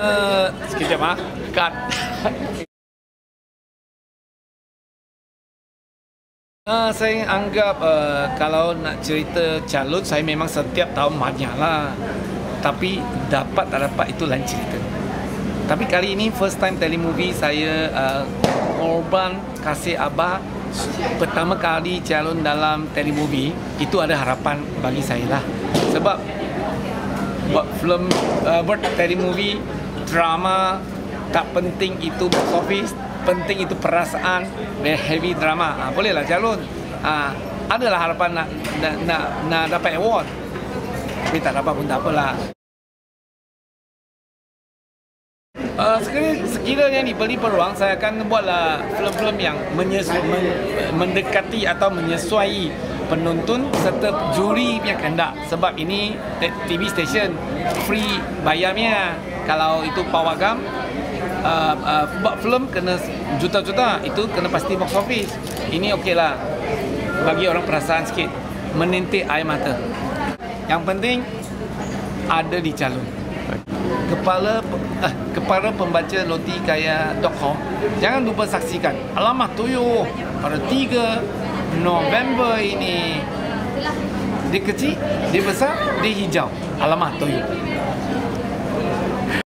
Uh, sekejap ah. Cut. Uh, saya anggap uh, kalau nak cerita calon saya memang setiap tahun banyak lah tapi dapat tak dapat itu lain cerita tapi kali ini first time telemovie saya uh, korban kasih abah pertama kali calon dalam telemovie itu ada harapan bagi saya lah sebab buat film uh, buat telemovie drama tak penting itu box office penting itu perasaan heavy drama. Ha, boleh lah calon ha, adalah harapan nak, nak, nak, nak dapat award. Tapi tak dapat pun tak apalah. Uh, sekiranya, diberi peluang saya akan buatlah filem-filem yang menyesu, men, mendekati atau menyesuai penonton serta juri punya kehendak. Sebab ini TV station free bayarnya kalau itu pawagam uh, uh, buat filem kena juta-juta itu kena pasti box office. Ini okey lah. Bagi orang perasaan sikit menintik air mata. Yang penting ada di calon. Kepala eh, kepala pembaca lotikaya.com jangan lupa saksikan alamat tuyul pada 3 November ini. Dia kecil, dia besar, dia hijau. Alamat tuyul